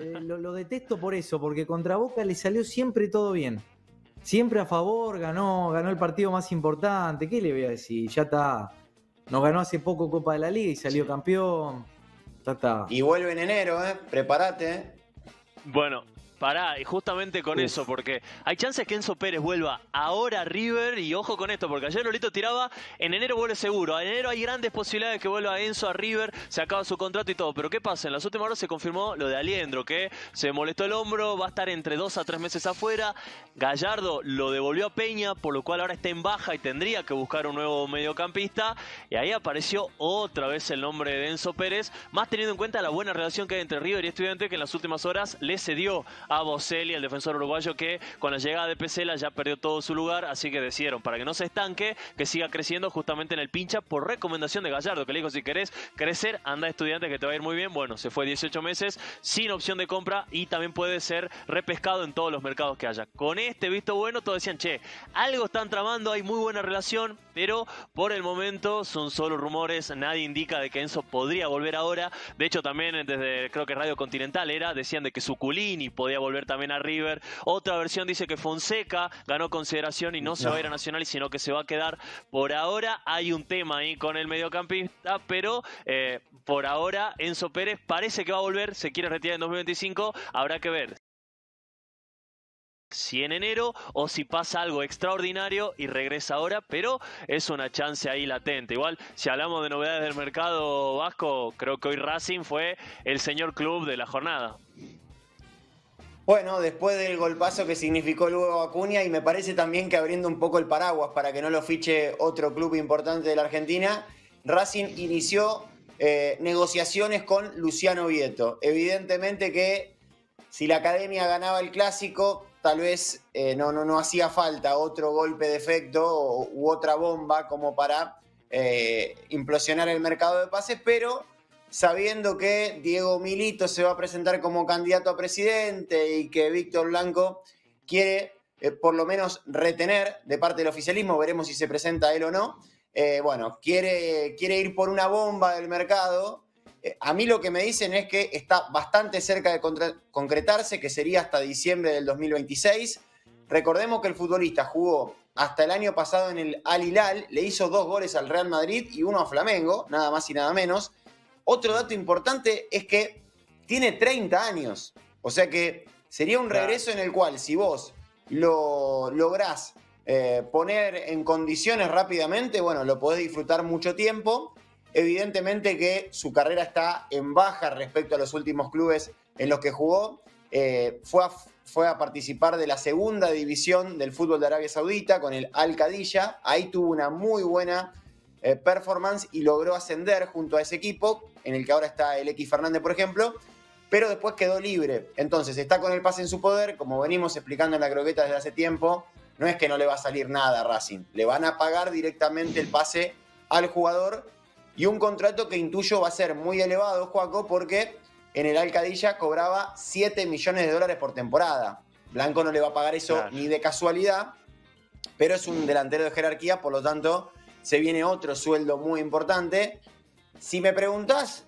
eh, lo, detesto por eso, porque contra Boca le salió siempre todo bien. Siempre a favor, ganó, ganó el partido más importante. ¿Qué le voy a decir? Ya está. Nos ganó hace poco Copa de la Liga y salió campeón. Ya está. Y vuelve en enero, ¿eh? Prepárate. ¿eh? Bueno, Pará, y justamente con eso, porque hay chances que Enzo Pérez vuelva ahora a River, y ojo con esto, porque ayer Lolito tiraba, en enero vuelve seguro, en enero hay grandes posibilidades que vuelva Enzo a River, se acaba su contrato y todo, pero ¿qué pasa? En las últimas horas se confirmó lo de Aliendro, que se molestó el hombro, va a estar entre dos a tres meses afuera, Gallardo lo devolvió a Peña, por lo cual ahora está en baja y tendría que buscar un nuevo mediocampista, y ahí apareció otra vez el nombre de Enzo Pérez, más teniendo en cuenta la buena relación que hay entre River y Estudiante, que en las últimas horas le cedió a Boselli, el defensor uruguayo, que con la llegada de Pesela ya perdió todo su lugar, así que decidieron, para que no se estanque, que siga creciendo justamente en el pincha por recomendación de Gallardo, que le dijo, si querés crecer, anda estudiante que te va a ir muy bien. Bueno, se fue 18 meses sin opción de compra y también puede ser repescado en todos los mercados que haya. Con este visto bueno, todos decían, che, algo están tramando, hay muy buena relación, pero por el momento son solo rumores, nadie indica de que Enzo podría volver ahora. De hecho, también desde creo que Radio Continental era, decían de que Suculini podía volver también a River. Otra versión dice que Fonseca ganó consideración y no se va a ir a Nacional, sino que se va a quedar. Por ahora hay un tema ahí con el mediocampista, pero eh, por ahora Enzo Pérez parece que va a volver, se quiere retirar en 2025, habrá que ver si en enero o si pasa algo extraordinario y regresa ahora, pero es una chance ahí latente. Igual, si hablamos de novedades del mercado vasco, creo que hoy Racing fue el señor club de la jornada. Bueno, después del golpazo que significó luego Acuña, y me parece también que abriendo un poco el paraguas para que no lo fiche otro club importante de la Argentina, Racing inició eh, negociaciones con Luciano Vieto. Evidentemente que si la academia ganaba el clásico, tal vez eh, no, no, no hacía falta otro golpe de efecto u otra bomba como para eh, implosionar el mercado de pases, pero sabiendo que Diego Milito se va a presentar como candidato a presidente y que Víctor Blanco quiere eh, por lo menos retener de parte del oficialismo, veremos si se presenta él o no, eh, bueno, quiere, quiere ir por una bomba del mercado. Eh, a mí lo que me dicen es que está bastante cerca de concretarse, que sería hasta diciembre del 2026. Recordemos que el futbolista jugó hasta el año pasado en el Al Hilal, le hizo dos goles al Real Madrid y uno a Flamengo, nada más y nada menos. Otro dato importante es que tiene 30 años. O sea que sería un regreso en el cual si vos lo lográs eh, poner en condiciones rápidamente, bueno, lo podés disfrutar mucho tiempo. Evidentemente que su carrera está en baja respecto a los últimos clubes en los que jugó. Eh, fue, a, fue, a, participar de la segunda división del fútbol de Arabia Saudita con el Al Qadisha. Ahí tuvo una muy buena eh, performance y logró ascender junto a ese equipo, en el que ahora está el X Fernández, por ejemplo, pero después quedó libre. Entonces está con el pase en su poder, como venimos explicando en la croqueta desde hace tiempo, no es que no le va a salir nada a Racing, le van a pagar directamente el pase al jugador y un contrato que intuyo va a ser muy elevado, Juaco, porque en el Alcadilla cobraba 7 millones de dólares por temporada. Blanco no le va a pagar eso ni de casualidad, pero es un delantero de jerarquía, por lo tanto se viene otro sueldo muy importante. Si me preguntas,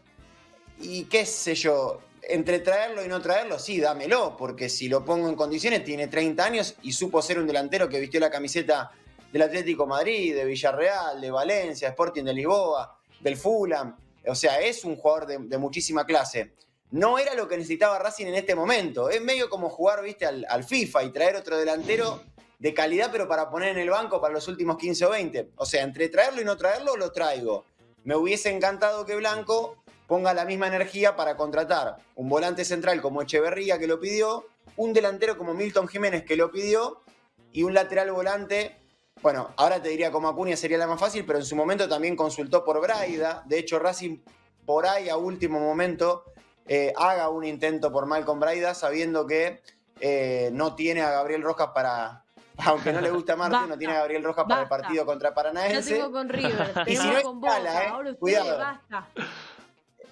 y qué sé yo, entre traerlo y no traerlo, sí, dámelo, porque si lo pongo en condiciones, tiene 30 años y supo ser un delantero que vistió la camiseta del Atlético Madrid, de Villarreal, de Valencia, Sporting de Lisboa, del Fulham. O sea, es un jugador de, muchísima clase. No era lo que necesitaba Racing en este momento. Es medio como jugar, viste, al, al FIFA y traer otro delantero de calidad, pero para poner en el banco para los últimos 15 o 20. O sea, entre traerlo y no traerlo, lo traigo. Me hubiese encantado que Blanco ponga la misma energía para contratar un volante central como Echeverría, que lo pidió, un delantero como Milton Jiménez, que lo pidió, y un lateral volante. Bueno, ahora te diría como Acuña sería la más fácil, pero en su momento también consultó por Braida. De hecho, Racing por ahí a último momento eh, haga un intento por Malcolm Braida, sabiendo que eh, no tiene a Gabriel Rojas para, aunque no le gusta Marte, no tiene a Gabriel Rojas para el partido contra Paranaense. Yo tengo con River, y si no es Irala, eh, cuidado.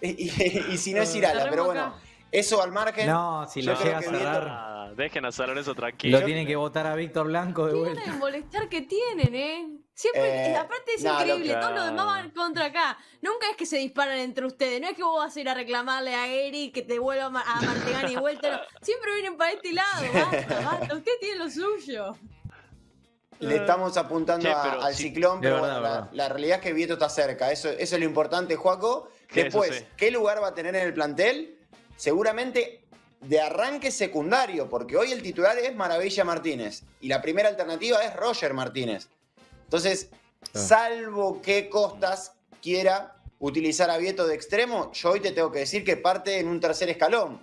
Y, si no es Irala, pero bueno, Eso al margen. No, si lo llega a cerrar. Ah, dejen a San Lorenzo tranquilo. Lo tiene que votar a Víctor Blanco de vuelta. el molestar que tienen, ¿eh? Siempre, Eh, aparte es no, increíble, lo- todos los demás van contra acá. Nunca es que se disparan entre ustedes, no es que vos vas a ir a reclamarle a Eric que te vuelva a, Ma- a Martegani y vuelta. no. Siempre vienen para este lado, basta, basta, usted tiene lo suyo. Le estamos apuntando Che, a- pero al sí, ciclón, pero verdad, bueno, la, verdad. la realidad es que Vieto está cerca. Eso, eso es lo importante, Juaco. Después, sí. ¿qué lugar va a tener en el plantel? Seguramente de arranque secundario, porque hoy el titular es Maravilla Martínez y la primera alternativa es Roger Martínez. Entonces, Claro. salvo que Costas quiera utilizar a Vieto de extremo, yo hoy te tengo que decir que parte en un tercer escalón.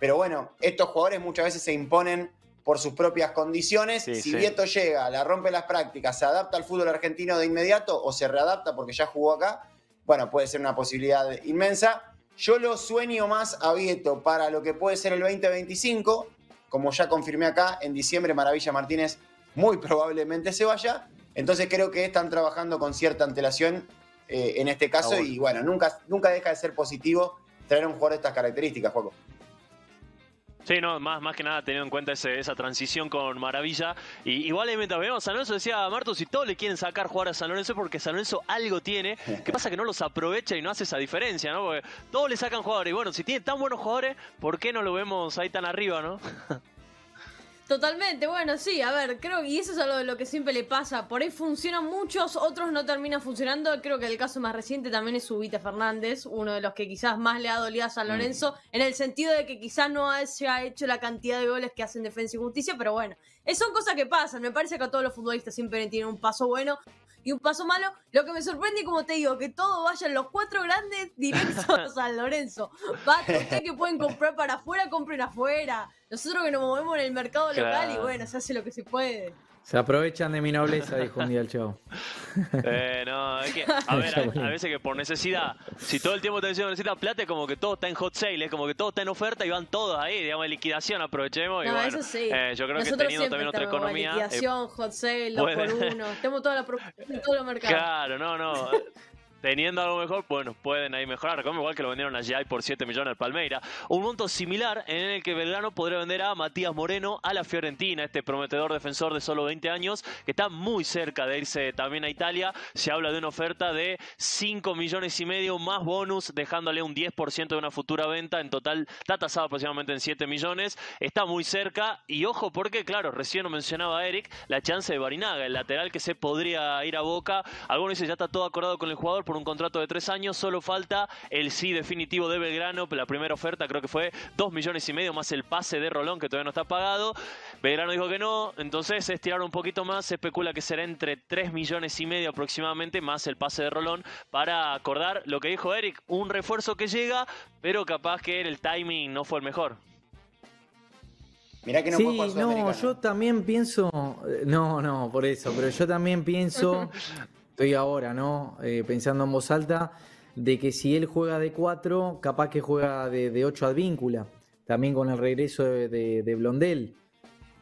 Pero bueno, estos jugadores muchas veces se imponen por sus propias condiciones. Sí, si sí. Vieto llega, la rompe las prácticas, se adapta al fútbol argentino de inmediato o se readapta porque ya jugó acá, bueno, puede ser una posibilidad inmensa. Yo lo sueño más a Vieto para lo que puede ser el 2025. Como ya confirmé acá, en diciembre Maravilla Martínez muy probablemente se vaya. Entonces creo que están trabajando con cierta antelación eh, en este caso Ah, bueno. y bueno, nunca, nunca deja de ser positivo traer a un jugador de estas características, Juaco. Sí, no, más, más que nada teniendo en cuenta ese- esa transición con Maravilla. Y igual mientras vemos a San Lorenzo, decía Marto, si todos le quieren sacar jugar a San Lorenzo es porque San Lorenzo algo tiene. ¿Qué pasa? Que no los aprovecha y no hace esa diferencia, ¿no? Porque todos le sacan jugadores. Y bueno, si tiene tan buenos jugadores, ¿por qué no lo vemos ahí tan arriba, no? Totalmente, bueno, sí, a ver, creo que y eso es algo de lo que siempre le pasa. Por ahí funcionan muchos, otros no terminan funcionando. Creo que el caso más reciente también es Ubita Fernández, uno de los que quizás más le ha dolido a San Lorenzo, en el sentido de que quizás no haya hecho la cantidad de goles que hacen Defensa y Justicia, pero bueno, eh, son cosas que pasan. Me parece que a todos los futbolistas siempre tienen un paso bueno y un paso malo. Lo que me sorprende, como te digo, que todos vayan los cuatro grandes directos a San Lorenzo. Basta, ustedes que pueden comprar para afuera, compren afuera. Nosotros que nos movemos en el mercado local y bueno, se hace lo que se puede. Se aprovechan de mi nobleza, dijo un día el chavo. Eh, no, es que, a ver, a, a veces que por necesidad, si todo el tiempo te diciendo necesita plata, es como que todo está en hot sale, es como que todo está en oferta y van todos ahí, digamos, en liquidación, aprovechemos. y No, bueno, eso sí. eh, yo creo que Nosotros teniendo siempre también otra economía. eh, Liquidación, hot sale, dos puede- por uno. Tenemos toda la en todos los mercados. Claro, no, no. Teniendo algo mejor, bueno, pueden ahí mejorar. Como igual que lo vendieron a GI por 7 millones al Palmeira. Un monto similar en el que Belgrano podría vender a Matías Moreno a la Fiorentina, este prometedor defensor de solo 20 años, que está muy cerca de irse también a Italia. Se habla de una oferta de 5 millones y medio más bonus, dejándole un 10% de una futura venta. En total está tasado aproximadamente en 7 millones. Está muy cerca. Y ojo, porque, claro, recién lo mencionaba Eric, la chance de Barinaga, el lateral que se podría ir a Boca. Algunos dicen ya está todo acordado con el jugador por un contrato de tres años, solo falta el sí definitivo de Belgrano, la primera oferta creo que fue dos millones y medio más el pase de Rolón que todavía no está pagado, Belgrano dijo que no, entonces es tirar un poquito más, se especula que será entre 3 millones y medio aproximadamente más el pase de Rolón para acordar lo que dijo Eric, un refuerzo que llega, pero capaz que el timing no fue el mejor. Mirá que no sí, no, yo también pienso, eh, no, no, por eso, pero yo también pienso, estoy ahora, ¿no? Eh, pensando en voz alta, de que si él juega de 4, capaz que juega de, de 8 advíncula, también con el regreso de, de- de Blondel,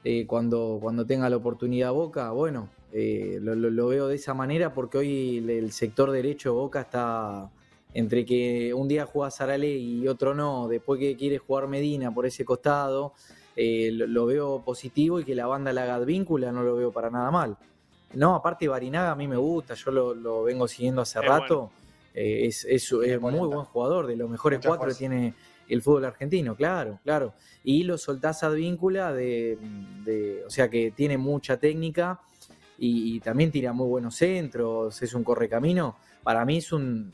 eh, cuando, cuando tenga la oportunidad Boca, bueno, eh, lo, veo de esa manera porque hoy el, sector derecho de Boca está entre que un día juega Sarale y otro no, después que quiere jugar Medina por ese costado, eh, lo, veo positivo y que la banda la haga advíncula no lo veo para nada mal. No, aparte Barinaga a mí me gusta, yo lo, lo vengo siguiendo hace Es rato, eh, es, es- es muy buen jugador, de los mejores Mucha cuatro que tiene el fútbol argentino, claro, claro. Y lo soltás advíncula de, de- o sea que tiene mucha técnica y, y también tira muy buenos centros, es un correcamino. Para mí es un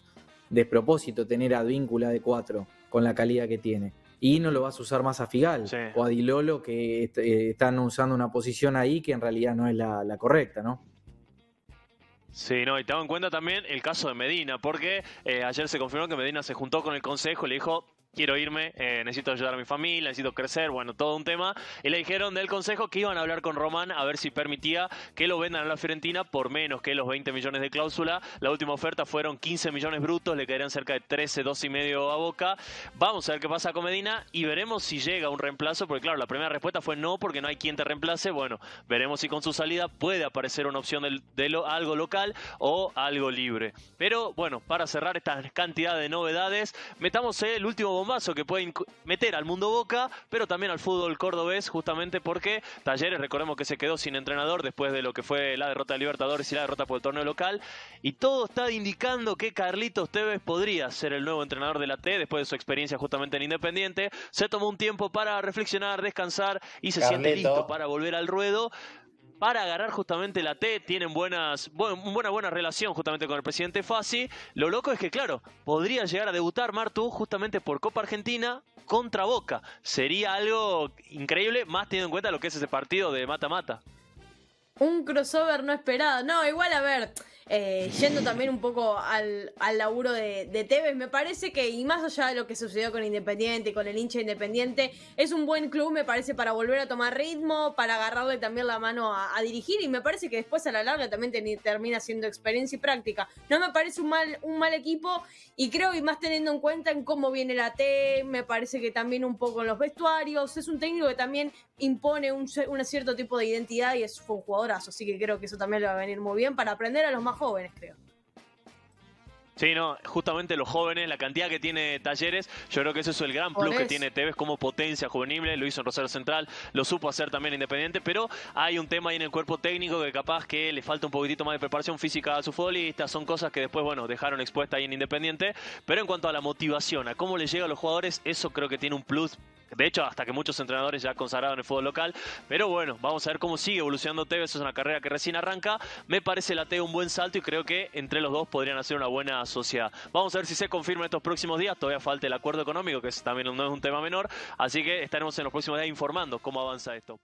despropósito tener advíncula de cuatro con la calidad que tiene. Y no lo vas a usar más a Figal Sí. o a Dilolo, que est- eh, están usando una posición ahí que en realidad no es la, la correcta, ¿no? Sí, no, y tengo en cuenta también el caso de Medina, porque eh, ayer se confirmó que Medina se juntó con el consejo y le dijo, quiero irme, eh, necesito ayudar a mi familia, necesito crecer, bueno, todo un tema. Y le dijeron del consejo que iban a hablar con Román a ver si permitía que lo vendan a la Fiorentina por menos que los 20 millones de cláusula. La última oferta fueron 15 millones brutos, le caerían cerca de 13, 12 y medio a Boca. Vamos a ver qué pasa con Medina y veremos si llega un reemplazo, porque claro, la primera respuesta fue no, porque no hay quien te reemplace. Bueno, veremos si con su salida puede aparecer una opción de, algo local o algo libre. Pero bueno, para cerrar esta cantidad de novedades, metamos el último bombazo que puede meter al mundo Boca, pero también al fútbol cordobés, justamente porque Talleres, recordemos que se quedó sin entrenador después de lo que fue la derrota de Libertadores y la derrota por el torneo local, y todo está indicando que Carlitos Tevez podría ser el nuevo entrenador de la T después de su experiencia justamente en Independiente. Se tomó un tiempo para reflexionar, descansar y se siente listo para volver al ruedo para agarrar justamente la T, tienen buenas, buena, buena relación justamente con el presidente Fassi. Lo loco es que, claro, podría llegar a debutar Martu justamente por Copa Argentina contra Boca. Sería algo increíble, más teniendo en cuenta lo que es ese partido de mata-mata. Un crossover no esperado. No, igual a ver, eh, yendo también un poco al, al laburo de, Tevez, me parece que, y más allá de lo que sucedió con Independiente, con el hincha Independiente, es un buen club, me parece, para volver a tomar ritmo, para agarrarle también la mano a, dirigir, y me parece que después a la larga también termina siendo experiencia y práctica. No me parece un mal, un mal equipo, y creo, y más teniendo en cuenta en cómo viene la T, me parece que también un poco en los vestuarios, es un técnico que también impone un, un cierto tipo de identidad y es, un jugadorazo, así que creo que eso también le va a venir muy bien para aprender a los más jóvenes, creo. Sí, no, justamente los jóvenes, la cantidad que tiene Talleres, yo creo que eso es el gran plus que tiene Tevez como potencia juvenil, lo hizo en Rosario Central, lo supo hacer también Independiente, pero hay un tema ahí en el cuerpo técnico que capaz que le falta un poquitito más de preparación física a su futbolista, son cosas que después, bueno, dejaron expuesta ahí en Independiente, pero en cuanto a la motivación, a cómo le llega a los jugadores, eso creo que tiene un plus de hecho, hasta que muchos entrenadores ya consagraron el fútbol local. Pero bueno, vamos a ver cómo sigue evolucionando Tevez. Es una carrera que recién arranca. Me parece la T un buen salto y creo que entre los dos podrían hacer una buena sociedad. Vamos a ver si se confirma en estos próximos días. Todavía falta el acuerdo económico, que también no es un tema menor. Así que estaremos en los próximos días informando cómo avanza esto.